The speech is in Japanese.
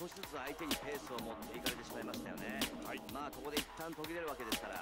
少しずつ相手にペースを持っていかれてしまいましたよね、はい、まあここで一旦途切れるわけですから。